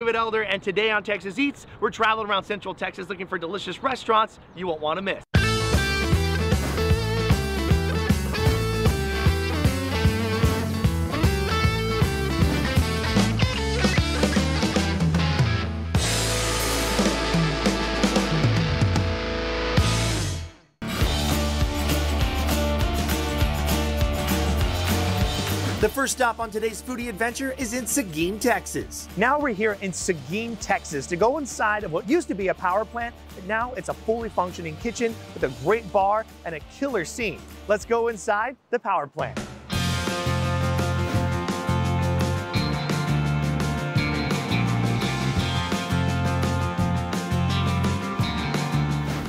David Elder, and today on Texas Eats, we're traveling around Central Texas looking for delicious restaurants you won't want to miss. First stop on today's foodie adventure is in Seguin, Texas. Now we're here in Seguin, Texas to go inside of what used to be a power plant, but now it's a fully functioning kitchen with a great bar and a killer scene. Let's go inside the power plant.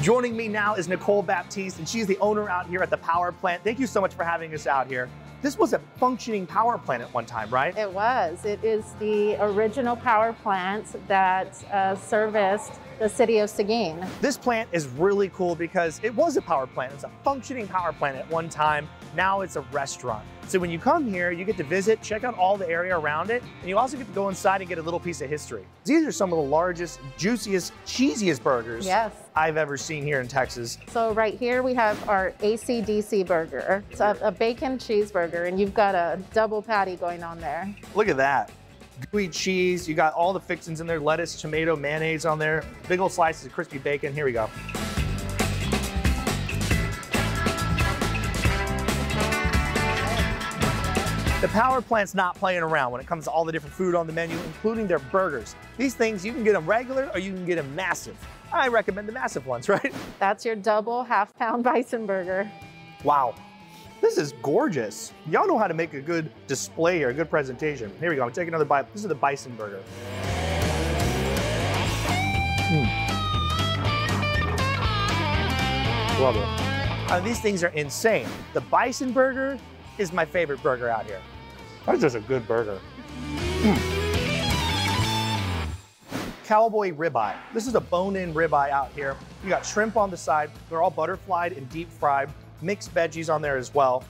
Joining me now is Nicole Baptiste, and she's the owner out here at the power plant. Thank you so much for having us out here. This was a functioning power plant at one time, right? It was. It is the original power plant that uh, serviced the city of Seguin. This plant is really cool because it was a power plant. It's a functioning power plant at one time. Now it's a restaurant. So when you come here, you get to visit, check out all the area around it, and you also get to go inside and get a little piece of history. These are some of the largest, juiciest, cheesiest burgers Yes. I've ever seen here in Texas. So right here we have our ACDC burger. It's a, a bacon cheeseburger, and you've got a double patty going on there. Look at that. Gooey cheese, you got all the fixings in there, lettuce, tomato, mayonnaise on there, big old slices of crispy bacon. Here we go. The power plant's not playing around when it comes to all the different food on the menu, including their burgers. These things, you can get them regular or you can get them massive. I recommend the massive ones, right? That's your double half pound bison burger. Wow. This is gorgeous. Y'all know how to make a good display or a good presentation. Here we go. Take another bite. This is the bison burger. Mm. Love it. Uh, these things are insane. The bison burger is my favorite burger out here. That's just a good burger. Mm. Cowboy ribeye. This is a bone-in ribeye out here. You got shrimp on the side. They're all butterflied and deep fried. Mixed veggies on there as well.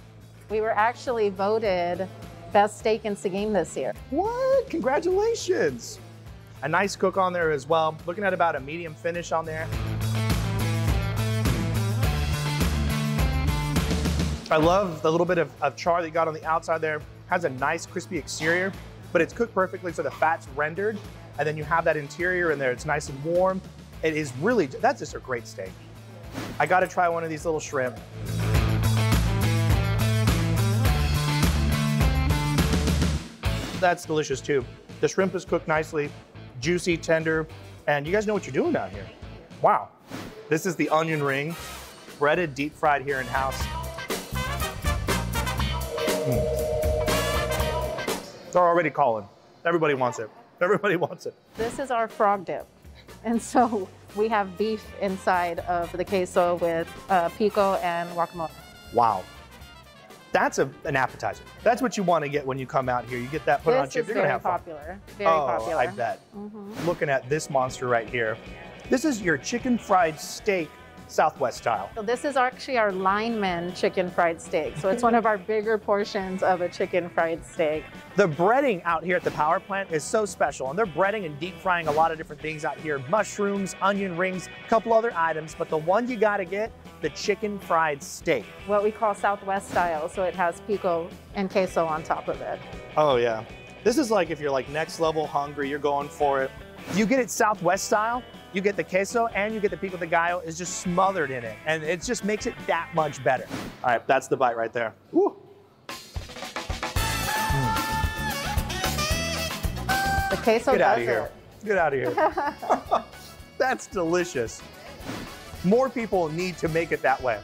We were actually voted best steak in Seguin this year. What? Congratulations. A nice cook on there as well. Looking at about a medium finish on there. I love the little bit of, of char that you got on the outside there. Has a nice crispy exterior, but it's cooked perfectly so the fat's rendered. And then you have that interior in there. It's nice and warm. It is really, that's just a great steak. I gotta try one of these little shrimp. That's delicious too. The shrimp is cooked nicely, juicy, tender, and you guys know what you're doing down here. Wow. This is the onion ring, breaded, deep fried here in house. Mm. They're already calling. Everybody wants it. Everybody wants it. This is our frog dip. And so we have beef inside of the queso with uh, pico and guacamole. Wow. That's a, an appetizer. That's what you want to get when you come out here. You get that put this on chips. is You're gonna very have fun. popular. Very oh, popular. I bet. Mhm. Looking at this monster right here. This is your chicken fried steak, Southwest style. So this is actually our lineman chicken fried steak. So it's one of our bigger portions of a chicken fried steak. The breading out here at the power plant is so special, and they're breading and deep frying a lot of different things out here mushrooms, onion rings, a couple other items. But the one you got to get the chicken fried steak. What we call Southwest style. So it has pico and queso on top of it. Oh, yeah. This is like if you're like next level hungry, you're going for it. You get it Southwest style, you get the queso and you get the pico de gallo is just smothered in it. And it just makes it that much better. All right, that's the bite right there. Woo. The queso Get out of here. it. Get out of here. That's delicious. More people need to make it that way.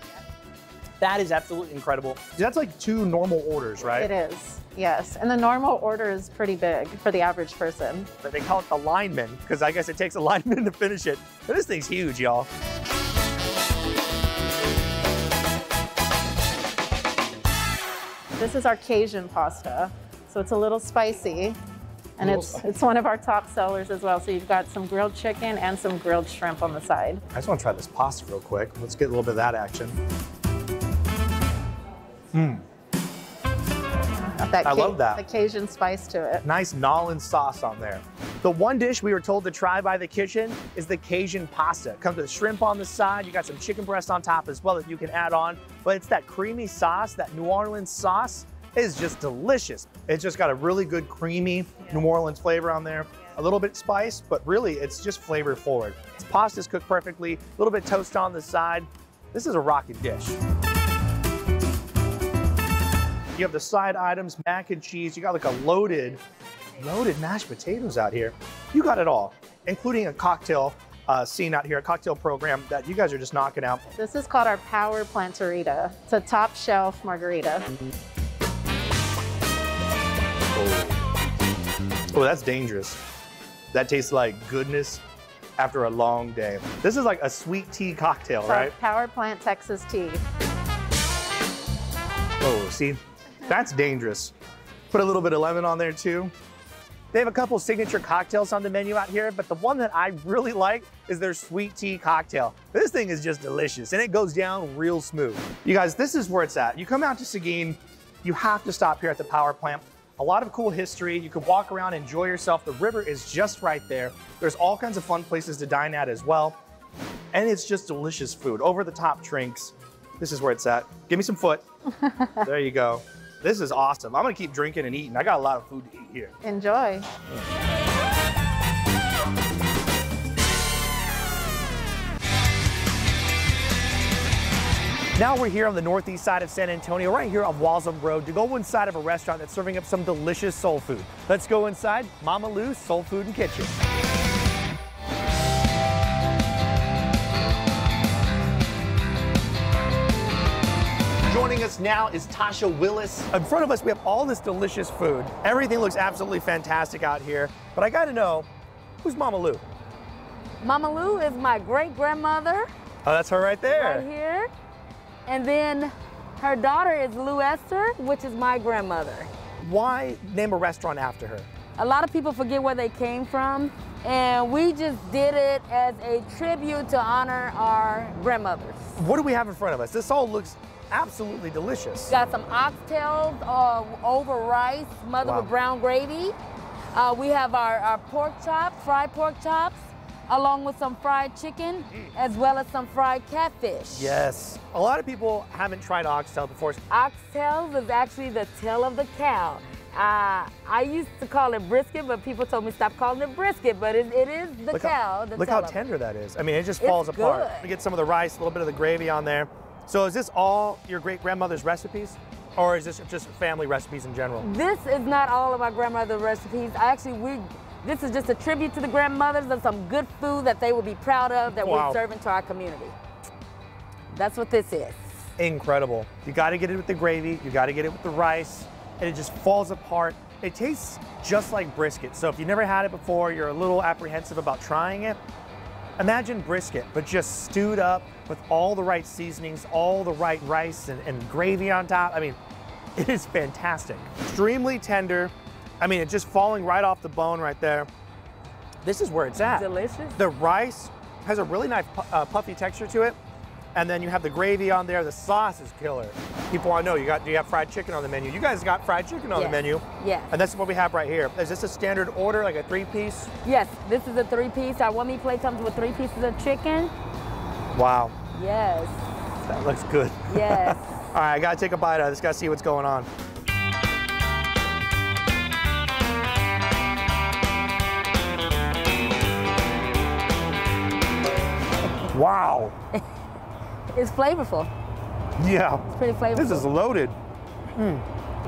That is absolutely incredible. That's like two normal orders, right? It is, yes. And the normal order is pretty big for the average person. But they call it the lineman because I guess it takes a lineman to finish it. But this thing's huge, y'all. This is our Cajun pasta. So it's a little spicy. And it's spicy. it's one of our top sellers as well. So you've got some grilled chicken and some grilled shrimp on the side. I just want to try this pasta real quick. Let's get a little bit of that action. Got that I love that. The Cajun spice to it. Nice Nolan sauce on there. The one dish we were told to try by the kitchen is the Cajun pasta. It comes with shrimp on the side. You got some chicken breast on top as well that you can add on. But it's that creamy sauce, that New Orleans sauce is just delicious. It's just got a really good creamy New Orleans flavor on there. A little bit spice, but really it's just flavor forward. This pasta's cooked perfectly, a little bit toast on the side. This is a rocking dish. You have the side items, mac and cheese. You got like a loaded, loaded mashed potatoes out here. You got it all, including a cocktail uh, scene out here, a cocktail program that you guys are just knocking out. This is called our Power Planterita. It's a top shelf margarita. Oh. oh, that's dangerous. That tastes like goodness after a long day. This is like a sweet tea cocktail, So right? Power Plant Texas tea. Oh, see, that's dangerous. Put a little bit of lemon on there too. They have a couple signature cocktails on the menu out here, but the one that I really like is their sweet tea cocktail. This thing is just delicious and it goes down real smooth. You guys, this is where it's at. You come out to Seguin, you have to stop here at the power plant. A lot of cool history. You can walk around, enjoy yourself. The river is just right there. There's all kinds of fun places to dine at as well. And it's just delicious food. Over the top drinks. This is where it's at. Give me some foot. there you go. This is awesome. I'm gonna keep drinking and eating. I got a lot of food to eat here. Enjoy. Now we're here on the northeast side of San Antonio, right here on Walzem Road, to go inside of a restaurant that's serving up some delicious soul food. Let's go inside Mama Lou's Soul Food and Kitchen. Us now is Tasha Willis. In front of us, we have all this delicious food. Everything looks absolutely fantastic out here. But I gotta know, who's Mama Lou? Mama Lou is my great grandmother Oh, that's her right there. right here. And then her daughter is Lou Esther, which is my grandmother. Why name a restaurant after her? A lot of people forget where they came from, and we just did it as a tribute to honor our grandmothers. What do we have in front of us? This all looks absolutely delicious. Got some oxtails uh, over rice, smothered Wow. with brown gravy. Uh, we have our, our pork chops, fried pork chops, along with some fried chicken, as well as some fried catfish. Yes. A lot of people haven't tried oxtail before. Oxtails is actually the tail of the cow. Uh, I used to call it brisket, but people told me stop calling it brisket, but it, it is the look cow. how, look how tender that is. I mean, it just It's falls apart. good. We get some of the rice, a little bit of the gravy on there. So is this all your great grandmother's recipes? Or is this just family recipes in general? This is not all of our grandmother recipes. I Actually, we this is just a tribute to the grandmothers of some good food that they will be proud of that Wow. we're serving to our community. That's what this is. Incredible. You gotta get it with the gravy, you gotta get it with the rice, and it just falls apart. It tastes just like brisket. So if you've never had it before, you're a little apprehensive about trying it, imagine brisket, but just stewed up with all the right seasonings, all the right rice and, and gravy on top. I mean, it is fantastic. Extremely tender. I mean, it's just falling right off the bone right there. This is where it's at. Delicious. The rice has a really nice uh, puffy texture to it. And then you have the gravy on there. The sauce is killer. People want to know, you got do you have fried chicken on the menu? You guys got fried chicken on the menu. Yes. And that's what we have right here. Is this a standard order, like a three piece? Yes, this is a three-piece. Our one meat plate comes with three pieces of chicken. Wow, Yes. that looks good. Yes. All right, I gotta take a bite of this. Gotta see what's going on. Wow. it's flavorful. Yeah. It's pretty flavorful. This is loaded. Mm.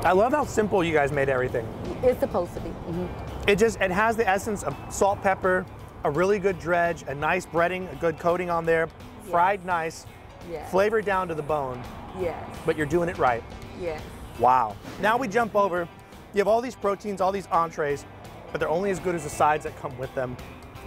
I love how simple you guys made everything. It's supposed to be. Mhm. It just it has the essence of salt, pepper, a really good dredge, a nice breading, a good coating on there, fried nice, Yes. flavored down to the bone, Yes. but you're doing it right. Yes. Wow. Now we jump over. You have all these proteins, all these entrees, but they're only as good as the sides that come with them.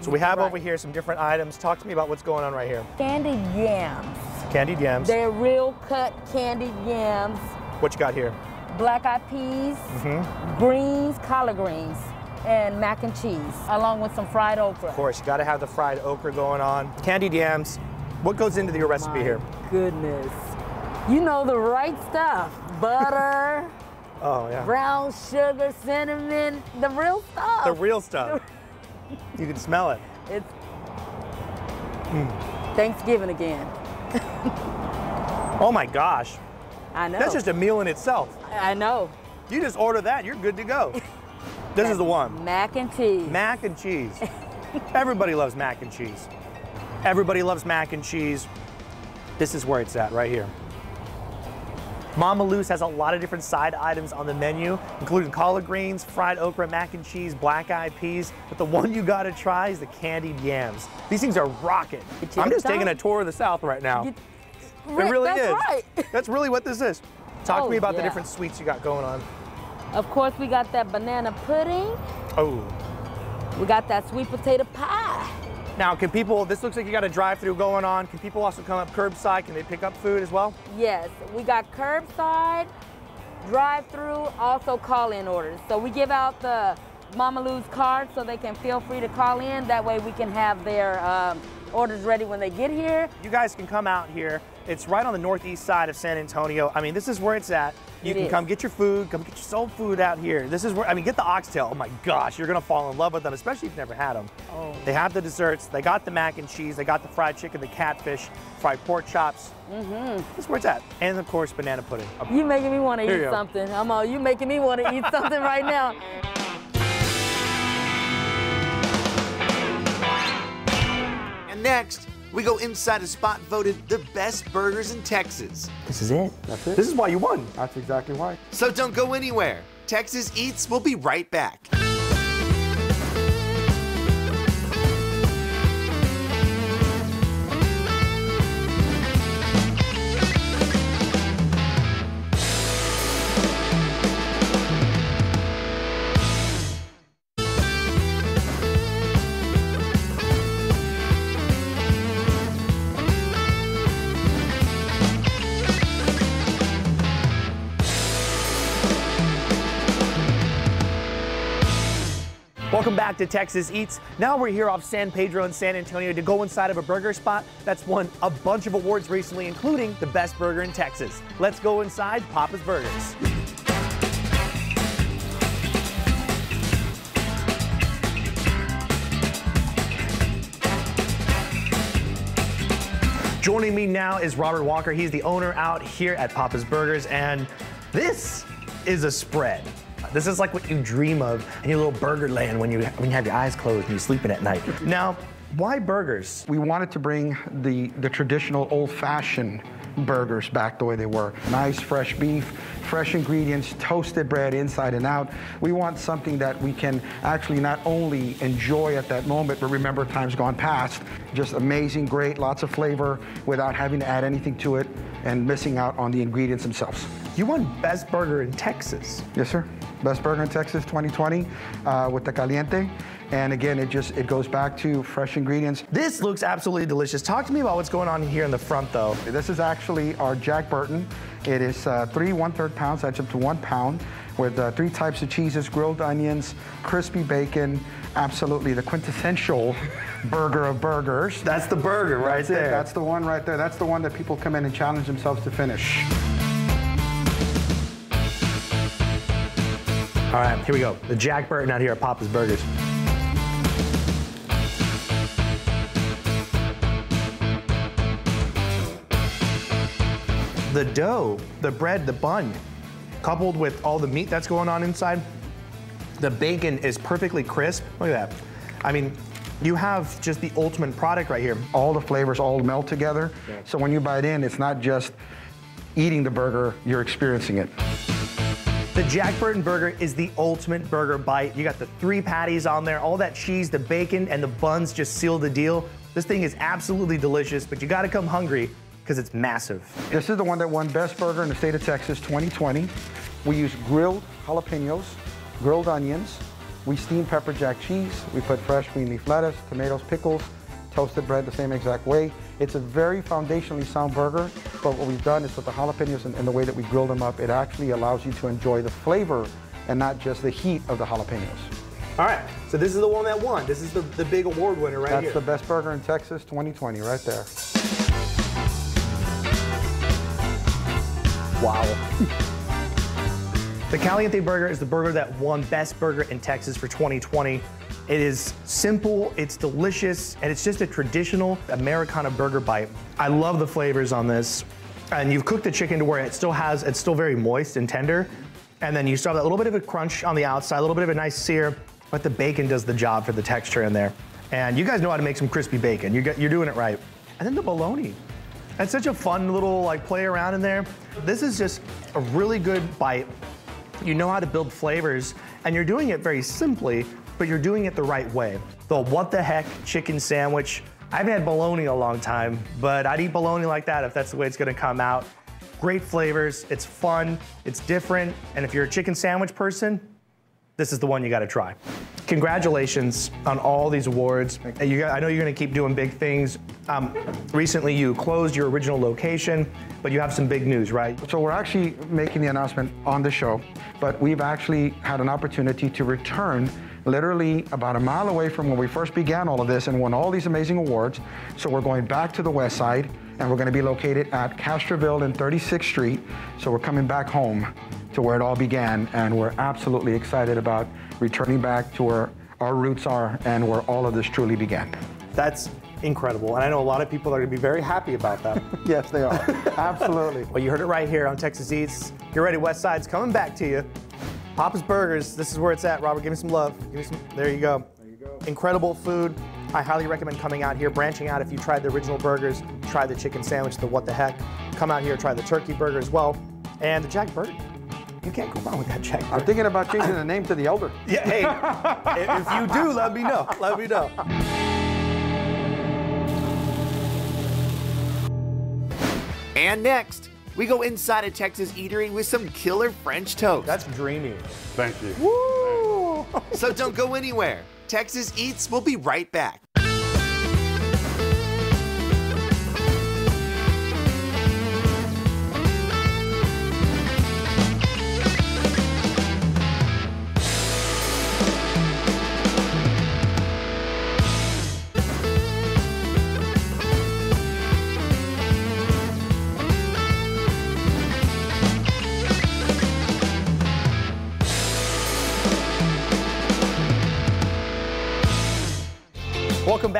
So we have Right. over here some different items. Talk to me about what's going on right here. Candied yams. Candied yams. They're real cut candied yams. What you got here? Black eyed peas, Mm-hmm. greens, collard greens, and mac and cheese, along with some fried okra. Of course, you got to have the fried okra going on. Candied yams. What goes into your recipe My here? Goodness. You know the right stuff. Butter, Oh yeah. brown sugar, cinnamon, the real stuff. The real stuff. You can smell it. It's hmm. Thanksgiving again. Oh my gosh. I know. That's just a meal in itself. I know. You just order that, you're good to go. This is the one. Mac and cheese. Mac and cheese. Everybody loves mac and cheese. Everybody loves mac and cheese. This is where it's at, right here. Mama Lou's has a lot of different side items on the menu, including collard greens, fried okra, mac and cheese, black eyed peas. But the one you gotta try is the candied yams. These things are rocking. I'm just taking a tour of the South right now. It really that's is. right. That's really what this is. Talk Oh, to me about the different sweets you got going on. Of course, we got that banana pudding. Oh. We got that sweet potato pie. Now, can people, this looks like you got a drive through going on. Can people also come up curbside? Can they pick up food as well? Yes, we got curbside, drive-through, also call-in orders. So we give out the Mama Lou's card so they can feel free to call in. That way we can have their um, orders ready when they get here. You guys can come out here. It's right on the northeast side of San Antonio. I mean, this is where it's at. You It can is. come get your food, come get your soul food out here. This is where, I mean, get the oxtail. Oh my gosh, you're gonna fall in love with them, especially if you've never had them. Oh. They have the desserts, they got the mac and cheese, they got the fried chicken, the catfish, fried pork chops. Mm-hmm. This is where it's at. And of course, banana pudding. You're making me want to Here you eat go. something. I'm all, you making me want to eat something right now. next, we go inside a spot voted the best burgers in Texas. This is it. That's it. This is why you won. That's exactly why. So don't go anywhere. Texas Eats will be right back. To Texas Eats. Now we're here off San Pedro in San Antonio to go inside of a burger spot that's won a bunch of awards recently, including the best burger in Texas. Let's go inside Papa's Burgers. Joining me now is Robert Walker. He's the owner out here at Papa's Burgers, and this is a spread. This is like what you dream of in your little burger land when you when you have your eyes closed and you're sleeping at night. Now, why burgers? We wanted to bring the, the traditional old-fashioned burgers back the way they were. Nice fresh beef, fresh ingredients, toasted bread inside and out. We want something that we can actually not only enjoy at that moment, but remember times gone past. Just amazing, great, lots of flavor without having to add anything to it and missing out on the ingredients themselves. You won best burger in Texas. Yes, sir. Best Burger in Texas 2020 uh, with the Caliente. And again, it just it goes back to fresh ingredients. This looks absolutely delicious. Talk to me about what's going on here in the front, though. This is actually our Jack Burton. It is uh, three one-third pounds, that's up to one pound, with uh, three types of cheeses, grilled onions, crispy bacon, absolutely the quintessential burger of burgers. That's the burger right That's it. there. That's the one right there. That's the one that people come in and challenge themselves to finish. All right, here we go. The Jack Burton out here at Papa's Burgers. The dough, the bread, the bun, coupled with all the meat that's going on inside, the bacon is perfectly crisp. Look at that. I mean, you have just the ultimate product right here. All the flavors all melt together. So when you bite in, it's not just eating the burger, you're experiencing it. The Jack Burton burger is the ultimate burger bite. You got the three patties on there, all that cheese, the bacon, and the buns just seal the deal. This thing is absolutely delicious, but you gotta come hungry because it's massive. This is the one that won Best Burger in the state of Texas 2020. We use grilled jalapenos, grilled onions. We steam pepper jack cheese. We put fresh green leaf lettuce, tomatoes, pickles, toasted bread the same exact way. It's a very foundationally sound burger, but what we've done is with the jalapenos and, and the way that we grill them up, it actually allows you to enjoy the flavor and not just the heat of the jalapenos. All right, so this is the one that won. This is the, the big award winner right That's here. the Best Burger in Texas 2020 right there. Wow. the Caliente burger is the burger that won Best Burger in Texas for 2020. It is simple, it's delicious, and it's just a traditional Americana burger bite. I love the flavors on this. And you've cooked the chicken to where it still has, it's still very moist and tender. And then you still have that little bit of a crunch on the outside, a little bit of a nice sear, but the bacon does the job for the texture in there. And you guys know how to make some crispy bacon. You're, you're doing it right. And then the bologna. That's such a fun little like play around in there. This is just a really good bite. You know how to build flavors and you're doing it very simply, but you're doing it the right way. The what the heck chicken sandwich. I haven't had bologna a long time, but I'd eat bologna like that if that's the way it's gonna come out. Great flavors, it's fun, it's different, and if you're a chicken sandwich person, this is the one you gotta try. Congratulations on all these awards. You, I know you're gonna keep doing big things. Um, recently, you closed your original location, but you have some big news, right? So we're actually making the announcement on the show, but we've actually had an opportunity to return literally about a mile away from when we first began all of this and won all these amazing awards. So we're going back to the west side and we're going to be located at Castroville and 36th Street. So we're coming back home to where it all began and we're absolutely excited about returning back to where our roots are and where all of this truly began. That's incredible. And I know a lot of people are going to be very happy about that. yes, they are. Absolutely. Well, you heard it right here on Texas Eats. Get ready, West Side's coming back to you. Papa's Burgers, this is where it's at. Robert, give me some love. Give me some, there you go. There you go. Incredible food. I highly recommend coming out here, branching out. If you tried the original burgers, try the chicken sandwich, the what the heck. Come out here, try the turkey burger as well. And the Jack Burger. You can't go wrong with that Jack Burger. I'm thinking about changing the name to the Elder. Yeah, hey, if you do, let me know. Let me know. And next, we go inside a Texas eatery with some killer French toast. That's dreamy. Thank you. Woo! so don't go anywhere. Texas Eats will be right back.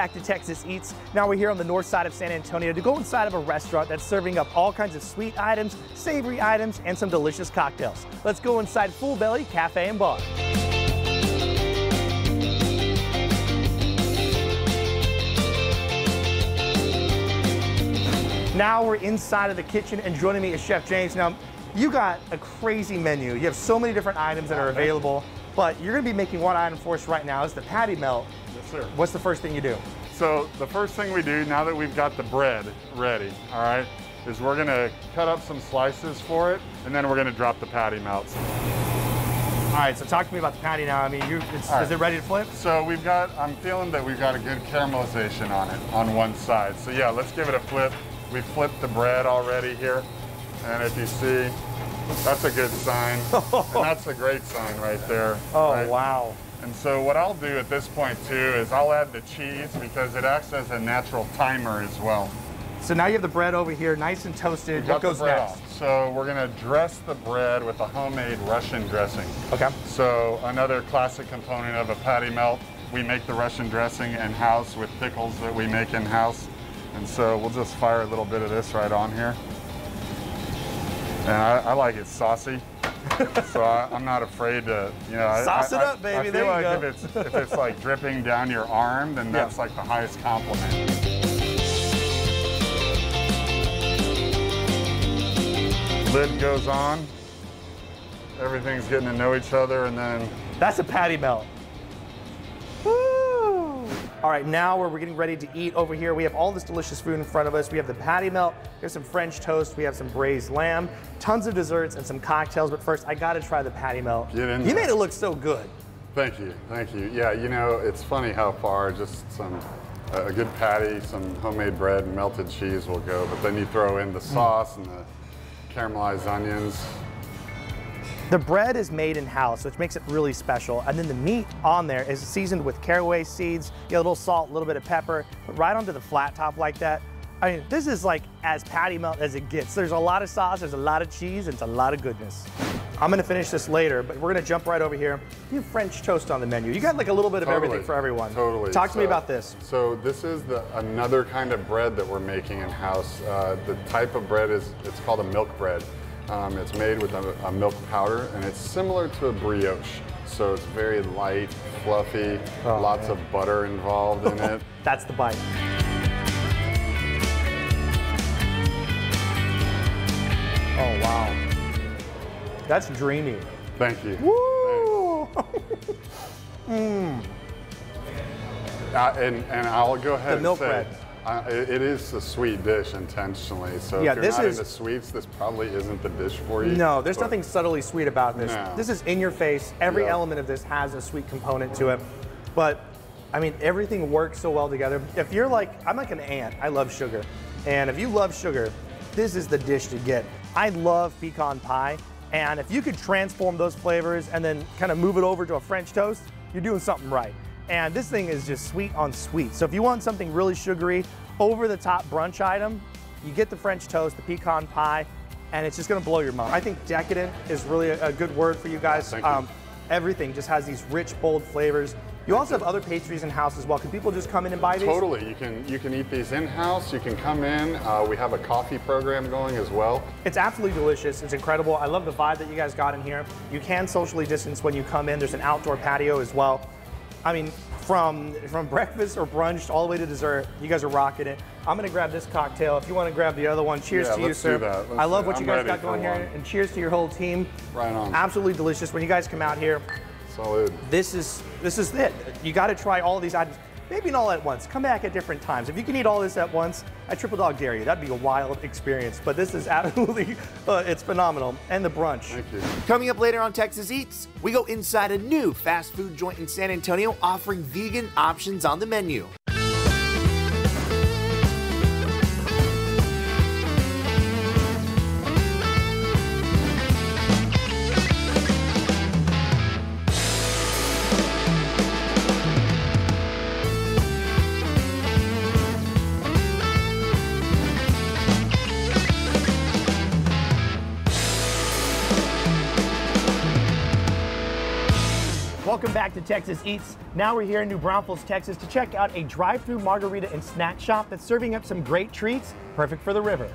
Back to Texas Eats. Now we're here on the north side of San Antonio to go inside of a restaurant that's serving up all kinds of sweet items, savory items, and some delicious cocktails. Let's go inside Full Belly Cafe and Bar. Now we're inside of the kitchen and joining me is Chef James. Now, you got a crazy menu. You have so many different items that are available, but you're gonna be making one item for us right now. It's the patty melt. Yes, sir. What's the first thing you do? So the first thing we do now that we've got the bread ready, all right, is we're gonna cut up some slices for it, and then we're gonna drop the patty melts. All right, so talk to me about the patty now. I mean, you, right. is it ready to flip? So we've got, I'm feeling that we've got a good caramelization on it on one side. So yeah, let's give it a flip. We flipped the bread already here. And if you see, that's a good sign. and that's a great sign right there. Oh, right? wow. And so what I'll do at this point too is I'll add the cheese because it acts as a natural timer as well. So now you have the bread over here, nice and toasted. What goes next? on. So we're gonna dress the bread with a homemade Russian dressing. Okay. So another classic component of a patty melt, we make the Russian dressing in-house with pickles that we make in-house. And so we'll just fire a little bit of this right on here. And I, I like it saucy. so I, I'm not afraid to, you know. I- Sauce it I- up, baby. I feel There you like go. if it's if it's like dripping down your arm, then that's like the highest compliment. Lid goes on. Everything's getting to know each other, and then That's a patty melt. All right, now we're getting ready to eat over here. We have all this delicious food in front of us. We have the patty melt, we have some French toast, we have some braised lamb, tons of desserts, and some cocktails. But first, I gotta try the patty melt. Get in You made it look so good. Thank you, thank you. Yeah, you know, it's funny how far just some a a good patty, some homemade bread, and melted cheese will go, but then you throw in the mm. sauce and the caramelized onions. The bread is made in house, which makes it really special. And then the meat on there is seasoned with caraway seeds, you know, a little salt, a little bit of pepper, but right onto the flat top like that. I mean, this is like as patty melt as it gets. There's a lot of sauce, there's a lot of cheese, and it's a lot of goodness. I'm gonna finish this later, but we're gonna jump right over here. You have French toast on the menu. You got like a little bit of everything for everyone. Totally. Talk to me about this. So this is the another kind of bread that we're making in house. Uh, the type of bread is it's called a milk bread. Um, it's made with a, a milk powder, and it's similar to a brioche. So it's very light, fluffy, Oh, lots man. of butter involved in it. That's the bite. Oh wow. That's dreamy. Thank you. Woo! Uh, and, and I'll go ahead and milk say, bread. Uh, it, it is a sweet dish intentionally. So Yeah, if you're this not is- into sweets, this probably isn't the dish for you. No, there's but- nothing subtly sweet about this. No. This is in your face. Every Yeah. element of this has a sweet component to it. But I mean, everything works so well together. If you're like, I'm like an ant, I love sugar. And if you love sugar, this is the dish to get. I love pecan pie. And if you could transform those flavors and then kind of move it over to a French toast, you're doing something right. And this thing is just sweet on sweet. So if you want something really sugary, over the top brunch item, you get the French toast, the pecan pie, and it's just gonna blow your mind. I think decadent is really a, a good word for you guys. Um, everything just has these rich, bold flavors. You also have other pastries in house as well. Can people just come in and buy these? Totally. You can you can eat these in house. You can come in. Uh, we have a coffee program going as well. It's absolutely delicious. It's incredible. I love the vibe that you guys got in here. You can socially distance when you come in. There's an outdoor patio as well. I mean, from from breakfast or brunch all the way to dessert, you guys are rocking it. I'm gonna grab this cocktail. If you want to grab the other one, cheers Yeah, to you, sir. do that. Let's I love what you guys got going here, and cheers to your whole team. Right on. Absolutely delicious. When you guys come out here, Solid. this is this is it. You got to try all these items. Maybe not all at once. Come back at different times. If you can eat all this at once, I triple dog dare you. That'd be a wild experience. But this is absolutely, uh, it's phenomenal. And the brunch. Thank you. Coming up later on Texas Eats, we go inside a new fast food joint in San Antonio offering vegan options on the menu. Welcome back to Texas Eats. Now we're here in New Braunfels, Texas to check out a drive-through margarita and snack shop that's serving up some great treats, perfect for the river.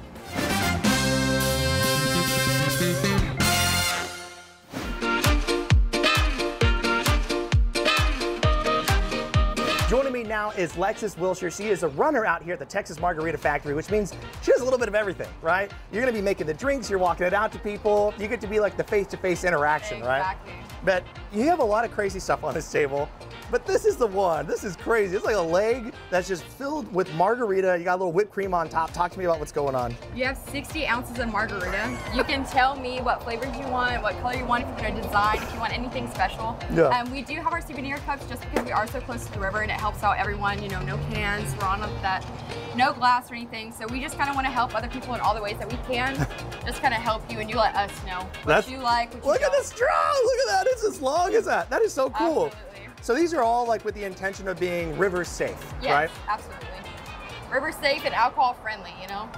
Joining me now is Lexus Wilshire. She is a runner out here at the Texas Margarita Factory, which means she does a little bit of everything, right? You're gonna be making the drinks, you're walking it out to people. You get to be like the face-to-face interaction, right? Exactly. But you have a lot of crazy stuff on this table. But this is the one. This is crazy. It's like a leg that's just filled with margarita. You got a little whipped cream on top. Talk to me about what's going on. You have 60 ounces of margarita. You can tell me what flavors you want, what color you want, if you're gonna design, if you want anything special. Yeah. Um, we do have our souvenir cups just because we are so close to the river and it helps out everyone. You know, no cans, we're on that, no glass or anything. So we just kind of want to help other people in all the ways that we can. just kind of help you and you let us know what That's- you like, what you Look at don't. the straw. Look at that. It's as long as that. That is so cool. Absolutely. So these are all like with the intention of being river safe, Yes, right? absolutely. River safe and alcohol friendly, you know?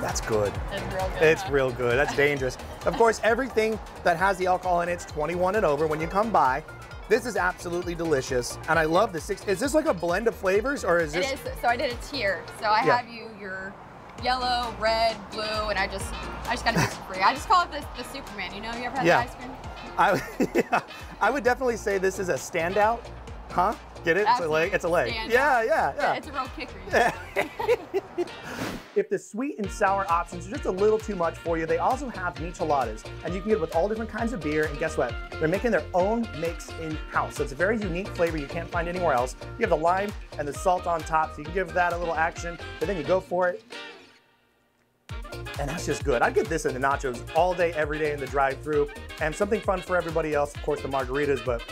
That's good. It's real good. It's huh? real good. That's dangerous. Of course, everything that has the alcohol in it's 21 and over when you come by. This is absolutely delicious, and I love the six. Is this like a blend of flavors, or is It this? is. So I did a tier. So I Yeah. have you your yellow, red, blue, and I just I just got to mix it for. I just call it the, the Superman. You know, you ever had Yeah. the ice cream? I, yeah, I would definitely say this is a standout. Huh? Get it? It's a leg. It's a leg. Standout. Yeah, yeah, yeah. It's a real kicker. If the sweet and sour options are just a little too much for you, they also have micheladas, and you can get it with all different kinds of beer. And guess what? They're making their own mix in house, so it's a very unique flavor you can't find anywhere else. You have the lime and the salt on top, so you can give that a little action, but then you go for it. And that's just good. I'd get this in the nachos all day, every day in the drive-through, and something fun for everybody else. Of course, the margaritas, but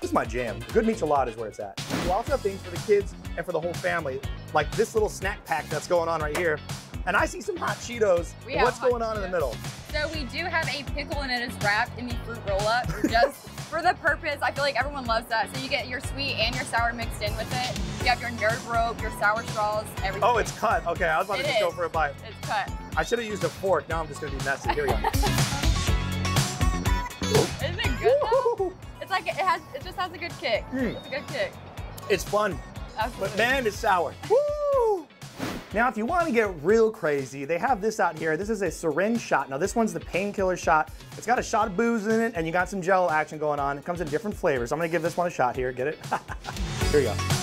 this is my jam. Good michelada is where it's at. We also have things for the kids and for the whole family, like this little snack pack that's going on right here. And I see some hot Cheetos. We What's hot going on in the middle? so we do have a pickle and it is wrapped in the fruit roll up just for the purpose. I feel like everyone loves that. So you get your sweet and your sour mixed in with it. You have your nerd rope, your sour straws, everything. Oh, it's cut. Okay, I was about to It just go for a bite. It's cut. I should have used a fork. Now I'm just gonna be messy. Here we go. like it. Good though? It's like it has. It just has a good kick. Mm. It's a good kick. It's fun, Absolutely. but man, it's sour. Woo! Now, if you want to get real crazy, they have this out here. This is a syringe shot. Now, this one's the painkiller shot. It's got a shot of booze in it, and you got some gel action going on. It comes in different flavors. I'm gonna give this one a shot here. Get it? here we go.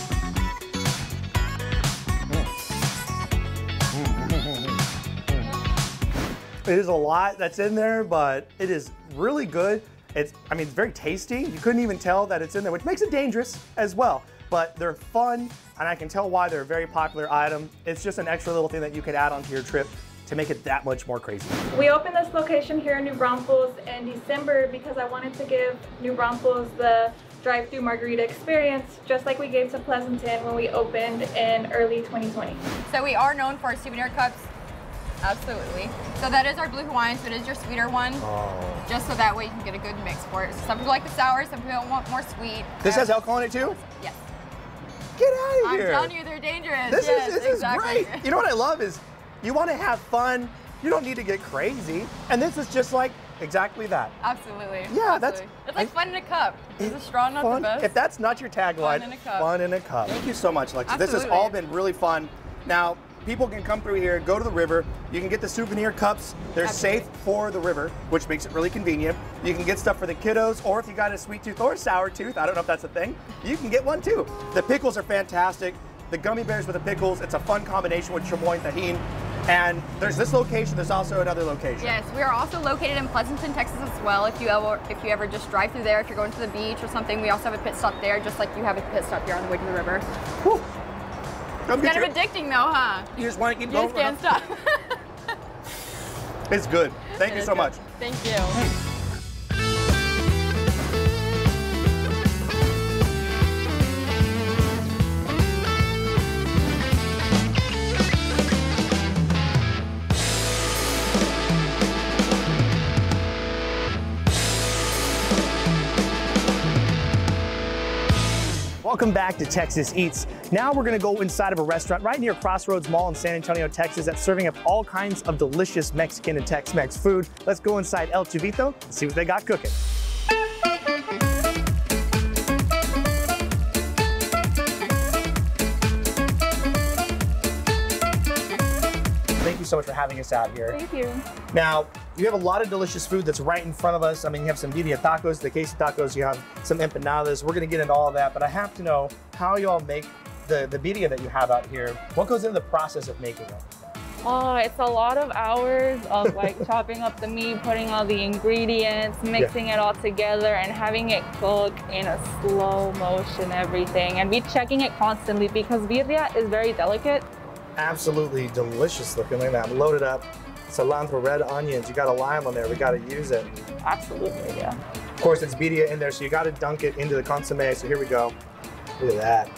It is a lot that's in there, but it is really good. It's, I mean, it's very tasty. You couldn't even tell that it's in there, which makes it dangerous as well. But they're fun, and I can tell why they're a very popular item. It's just an extra little thing that you could add onto your trip to make it that much more crazy. We opened this location here in New Braunfels in December because I wanted to give New Braunfels the drive-through margarita experience, just like we gave to Pleasanton when we opened in early 2020. So we are known for our souvenir cups. Absolutely. So that is our blue Hawaiian. So it is your sweeter one. Oh. Just so that way you can get a good mix for it. Some people like the sour. Some people want more sweet. This has alcohol in it too? Yes. Get out of here! I'm here. telling you, they're dangerous. This yes, is this exactly. is great. You know what I love is you want to have fun. You don't need to get crazy. And this is just like exactly that. Absolutely. Yeah, that's- Absolutely. It's like I- fun in a cup. Is the straw not Fun. the best? If that's not your tagline, Fun in a cup. fun in a cup. Thank you so much, Lexi. This has all been really fun. Now, people can come through here, go to the river. You can get the souvenir cups. They're Absolutely. safe for the river, which makes it really convenient. You can get stuff for the kiddos, or if you got a sweet tooth or a sour tooth, I don't know if that's a thing, you can get one too. The pickles are fantastic. The gummy bears with the pickles, it's a fun combination with chamoy and Tajín. And there's this location, there's also another location. Yes, we are also located in Pleasanton, Texas as well. If you ever if you ever just drive through there, if you're going to the beach or something, we also have a pit stop there, just like you have a pit stop here on the way to the river. Whew. Come It's kind of your- addicting though, huh? You just want to keep You just can't stop. It's good. Thank you so good. much. Thank you. Hmm. Welcome back to Texas Eats. Now we're gonna go inside of a restaurant right near Crossroads Mall in San Antonio, Texas that's serving up all kinds of delicious Mexican and Tex-Mex food. Let's go inside El Chivito and see what they got cooking. So much for having us out here. Thank you. Now, you have a lot of delicious food that's right in front of us. I mean, you have some birria tacos, the queso tacos, you have some empanadas. We're gonna get into all of that, but I have to know how y'all make the, the birria that you have out here. What goes into the process of making it? Oh, it's a lot of hours of like chopping up the meat, putting all the ingredients, mixing it all together, and having it cook in a slow motion, everything. And be checking it constantly because birria is very delicate. Absolutely delicious looking. Look at that, loaded up. Cilantro, red onions. You got a lime on there. We got to use it. Absolutely, yeah. Of course, it's birria in there, so you got to dunk it into the consomme. So here we go. Look at that.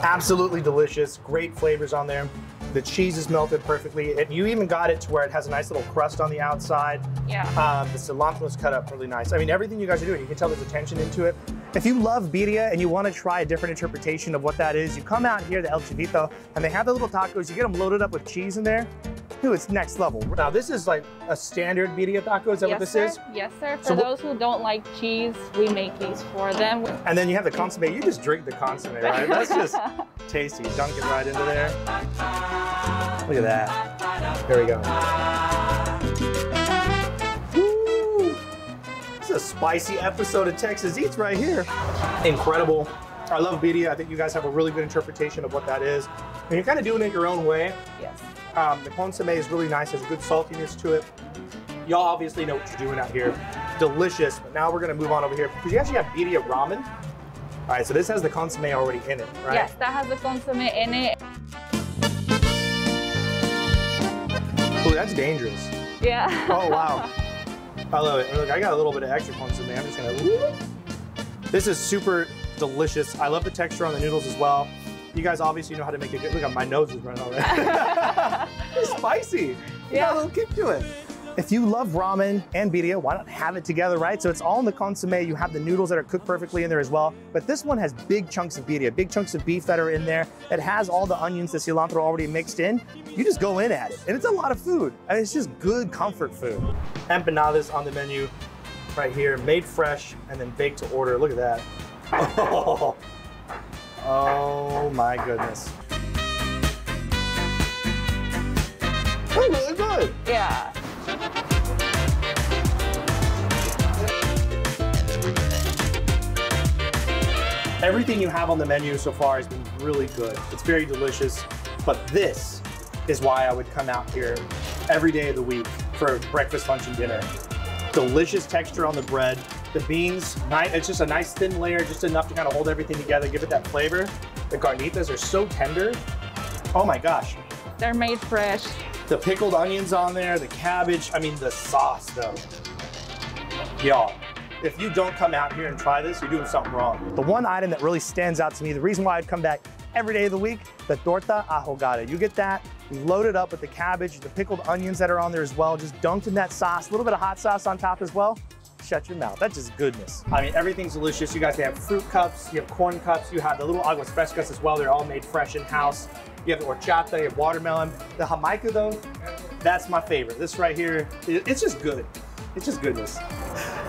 Absolutely delicious. Great flavors on there. The cheese is melted perfectly. And you even got it to where it has a nice little crust on the outside. Yeah. Um, the cilantro is cut up really nice. I mean, everything you guys are doing, you can tell there's attention into it. If you love birria and you want to try a different interpretation of what that is, you come out here to El Chivito and they have the little tacos. You get them loaded up with cheese in there. Dude, it's next level. Now, this is like a standard birria taco. Is that what this sir. is? Yes, sir. For So what- those who don't like cheese, we make these for them. And then you have the consomme. You just drink the consomme, right? That's just tasty. Dunk it right into there. Look at that. There we go. This is a spicy episode of Texas Eats right here. Incredible. I love birria. I think you guys have a really good interpretation of what that is. And you're kind of doing it your own way. Yes. Um, the consomme is really nice, has a good saltiness to it. Y'all obviously know what you're doing out here. Delicious, but now we're gonna move on over here because you actually have birria ramen. All right, so this has the consomme already in it, right? Yes, that has the consomme in it. Ooh, that's dangerous. Yeah. Oh, wow. I love it. Look, I got a little bit of extra consomme. I'm just gonna, whoop. This is super delicious. I love the texture on the noodles as well. You guys obviously know how to make it good. Look, my nose is running already. it's spicy. You got a little kick to it. If you love ramen and birria, why not have it together, right? So it's all in the consomme. You have the noodles that are cooked perfectly in there as well. But this one has big chunks of birria, big chunks of beef that are in there. It has all the onions, the cilantro already mixed in. You just go in at it. And it's a lot of food. And it's just good comfort food. Empanadas on the menu right here, made fresh and then baked to order. Look at that. Oh, oh my goodness. Oh, really good. Yeah. Everything you have on the menu so far has been really good. It's very delicious, but this is why I would come out here every day of the week for breakfast, lunch, and dinner. Delicious texture on the bread. The beans, it's just a nice thin layer, just enough to kind of hold everything together, give it that flavor. The carnitas are so tender. Oh my gosh. They're made fresh. The pickled onions on there, the cabbage, I mean the sauce though. Y'all, if you don't come out here and try this, you're doing something wrong. The one item that really stands out to me, the reason why I'd come back every day of the week, the torta ahogada. You get that, loaded up with the cabbage, the pickled onions that are on there as well, just dunked in that sauce, a little bit of hot sauce on top as well. Shut your mouth, that's just goodness. I mean, everything's delicious. You guys have fruit cups, you have corn cups, you have the little aguas frescas as well. They're all made fresh in-house. You have the horchata, you have watermelon. The jamaica though, that's my favorite. This right here, it's just good. It's just goodness.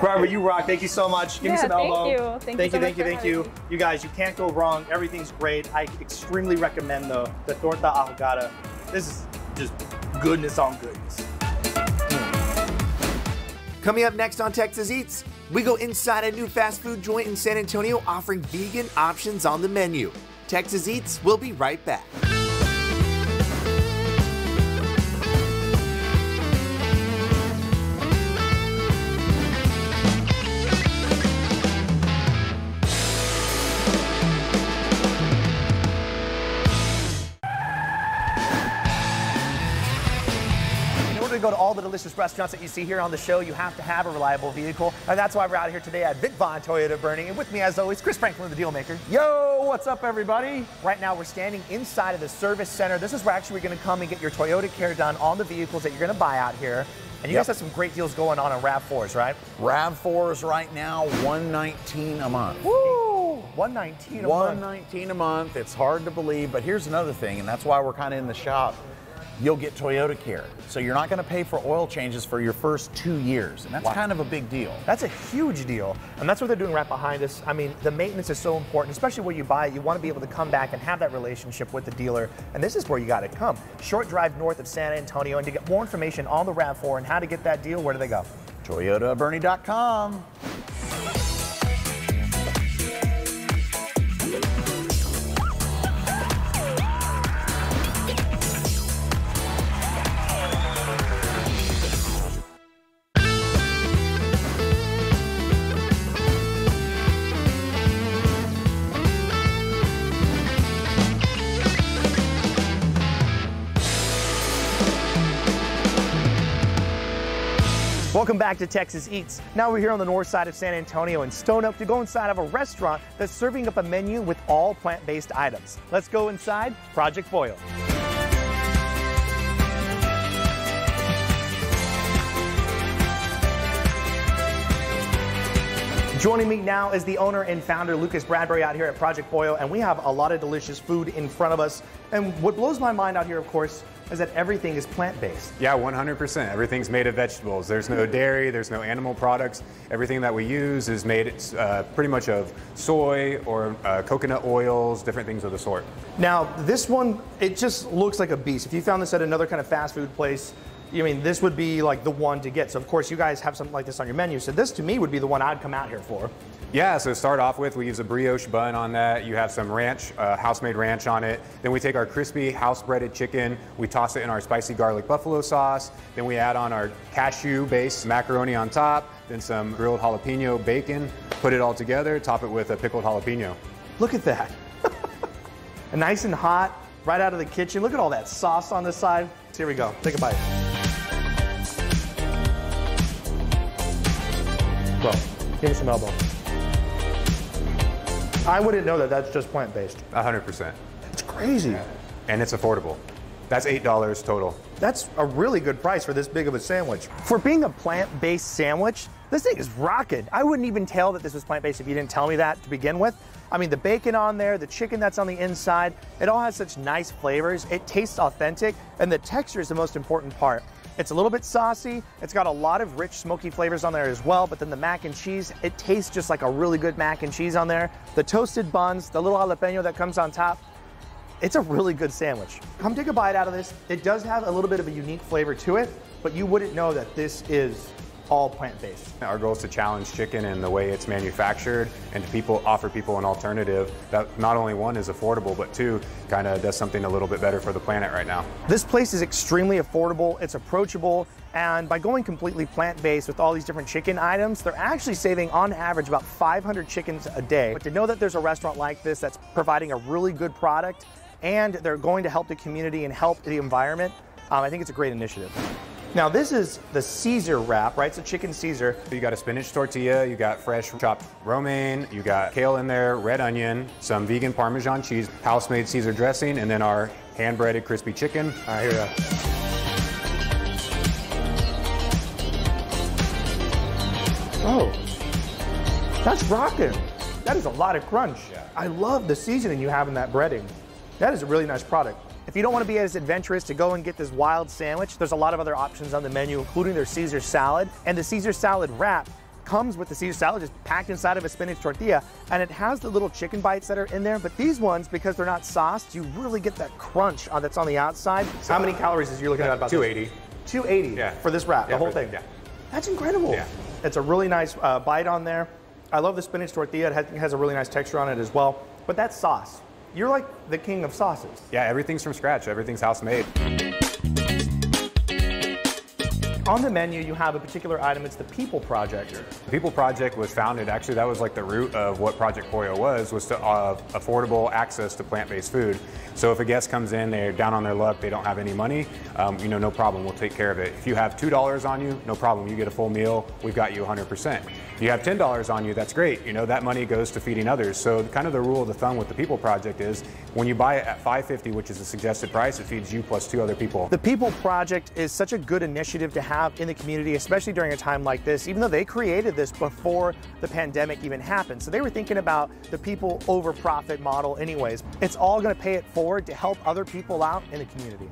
Robert, you rock. Thank you so much. Give me Yeah, some thank elbow. you. Thank you thank so you, much thank you, thank you. having me. You guys, you can't go wrong. Everything's great. I extremely recommend the, the torta ahogada. This is just goodness on goodness. Hmm. Coming up next on Texas Eats, we go inside a new fast food joint in San Antonio offering vegan options on the menu. Texas Eats, we'll be right back. Delicious restaurants that you see here on the show, you have to have a reliable vehicle. And that's why we're out here today at Vic Vaughn Toyota Boerne. And with me, as always, Chris Franklin, the deal maker. Yo, what's up, everybody? Right now, we're standing inside of the service center. This is where actually we're going to come and get your Toyota care done on the vehicles that you're going to buy out here. And you Yep. guys have some great deals going on on RAV4s, right? RAV4s right now, 119 a month. Woo! 119 a month. 119 a month. It's hard to believe, but here's another thing, and that's why we're kind of in the shop. You'll get Toyota Care. So you're not going to pay for oil changes for your first two years, and that's Wow. kind of a big deal. That's a huge deal. And that's what they're doing right behind us. I mean, the maintenance is so important, especially when you buy it. You want to be able to come back and have that relationship with the dealer. And this is where you got to come. Short drive north of San Antonio. And to get more information on the RAV4 and how to get that deal, where do they go? ToyotaBoerne.com. Welcome back to Texas Eats. Now we're here on the north side of San Antonio in Stone Oak to go inside of a restaurant that's serving up a menu with all plant based items. Let's go inside Project Pollo. Joining me now is the owner and founder, Lucas Bradbury, out here at Project Pollo, and we have a lot of delicious food in front of us. And what blows my mind out here, of course, is that everything is plant based. Yeah, 100%. Everything's made of vegetables. There's no dairy, there's no animal products. Everything that we use is made uh, pretty much of soy or uh, coconut oils, different things of the sort. Now, this one, it just looks like a beast. If you found this at another kind of fast food place, I mean, this would be like the one to get. So, of course, you guys have something like this on your menu. So, this to me would be the one I'd come out here for. Yeah, so start off with, we use a brioche bun on that. You have some ranch, uh, house-made ranch on it. Then we take our crispy house-breaded chicken, we toss it in our spicy garlic buffalo sauce. Then we add on our cashew-based macaroni on top, then some grilled jalapeno bacon, put it all together, top it with a pickled jalapeno. Look at that. and nice and hot, right out of the kitchen. Look at all that sauce on this side. Here we go. Take a bite. Well, give me some elbow. I wouldn't know that that's just plant based. 100%. It's crazy. And it's affordable. That's $8 total. That's a really good price for this big of a sandwich. For being a plant-based sandwich, this thing is rocking. I wouldn't even tell that this was plant-based if you didn't tell me that to begin with. I mean, the bacon on there, the chicken that's on the inside, it all has such nice flavors. It tastes authentic, and the texture is the most important part. It's a little bit saucy. It's got a lot of rich, smoky flavors on there as well. But then the mac and cheese, it tastes just like a really good mac and cheese on there. The toasted buns, the little jalapeno that comes on top, it's a really good sandwich. Come take a bite out of this. It does have a little bit of a unique flavor to it, but you wouldn't know that this is all plant-based. Our goal is to challenge chicken and the way it's manufactured and to people offer people an alternative that not only one is affordable, but two kind of does something a little bit better for the planet right now. This place is extremely affordable, it's approachable, and by going completely plant-based with all these different chicken items, they're actually saving on average about 500 chickens a day. But to know that there's a restaurant like this that's providing a really good product and they're going to help the community and help the environment, um, I think it's a great initiative. Now this is the Caesar wrap, right? It's a chicken Caesar. You got a spinach tortilla, you got fresh chopped romaine, you got kale in there, red onion, some vegan Parmesan cheese, house-made Caesar dressing, and then our hand-breaded crispy chicken. All right, here we go. Oh, that's rocking. That is a lot of crunch. Yeah. I love the seasoning you have in that breading. That is a really nice product. If you don't want to be as adventurous to go and get this wild sandwich, there's a lot of other options on the menu, including their Caesar salad. And the Caesar salad wrap comes with the Caesar salad just packed inside of a spinach tortilla, and it has the little chicken bites that are in there. But these ones, because they're not sauced, you really get that crunch on, that's on the outside. So How many calories is you looking at about 280. 280 Yeah. for this wrap, Yeah, the whole thing. yeah. That's incredible. Yeah. It's a really nice uh, bite on there. I love the spinach tortilla. It has, it has a really nice texture on it as well. But that sauce, you're like the king of sauces. Yeah, everything's from scratch. Everything's house-made. On the menu, you have a particular item. It's the People Project. The People Project was founded, actually that was like the root of what Project Pollo was, was to uh, affordable access to plant-based food. So if a guest comes in, they're down on their luck, they don't have any money, um, you know, no problem, we'll take care of it. If you have $2 on you, no problem, you get a full meal, we've got you 100%. If you have $10 on you, that's great, you know, that money goes to feeding others. So kind of the rule of the thumb with the People Project is when you buy it at 550, which is the suggested price, it feeds you plus two other people. The People Project is such a good initiative to have in the community, especially during a time like this, even though they created this before the pandemic even happened. So they were thinking about the people over profit model anyways. It's all gonna pay it forward to help other people out in the community.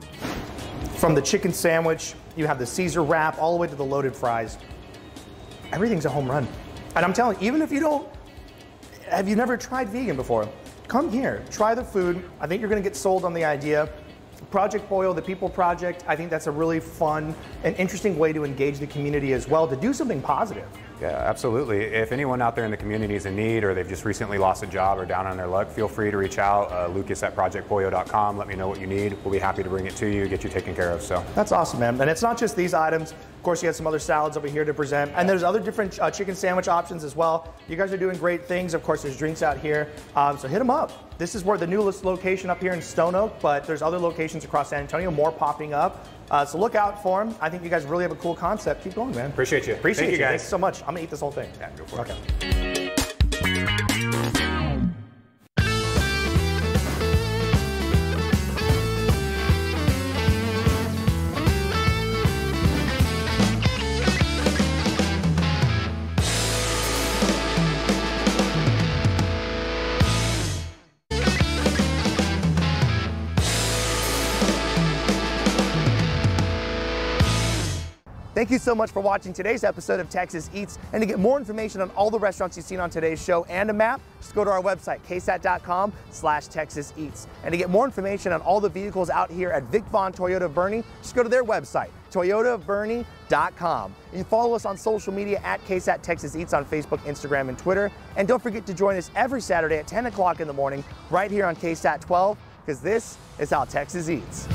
From the chicken sandwich, you have the Caesar wrap, all the way to the loaded fries. Everything's a home run. And I'm telling you, even if you don't, have you never tried vegan before? Come here, try the food. I think you're gonna get sold on the idea. Project Pollo, the People Project, I think that's a really fun and interesting way to engage the community as well, to do something positive. Yeah, absolutely. If anyone out there in the community is in need or they've just recently lost a job or down on their luck, feel free to reach out. Uh, Lucas at projectpollo.com. Let me know what you need. We'll be happy to bring it to you, get you taken care of. So That's awesome, man. And it's not just these items. Of course, you have some other salads over here to present. And there's other different uh, chicken sandwich options as well. You guys are doing great things. Of course, there's drinks out here. Um, so hit them up. This is where the newest location up here in Stone Oak, but there's other locations across San Antonio, more popping up. Uh, so look out for them. I think you guys really have a cool concept. Keep going, man. appreciate you. Appreciate Thank you guys. Thanks so much. I'm gonna eat this whole thing. Yeah, go for it. Thank you so much for watching today's episode of Texas Eats. And to get more information on all the restaurants you've seen on today's show and a map, just go to our website, ksat.com slash Texas Eats. And to get more information on all the vehicles out here at Vic Vaughn Toyota Boerne, just go to their website, toyotaofboerne.com. And follow us on social media at KSAT Texas Eats on Facebook, Instagram, and Twitter. And don't forget to join us every Saturday at 10 o'clock in the morning right here on KSAT 12, because this is how Texas Eats.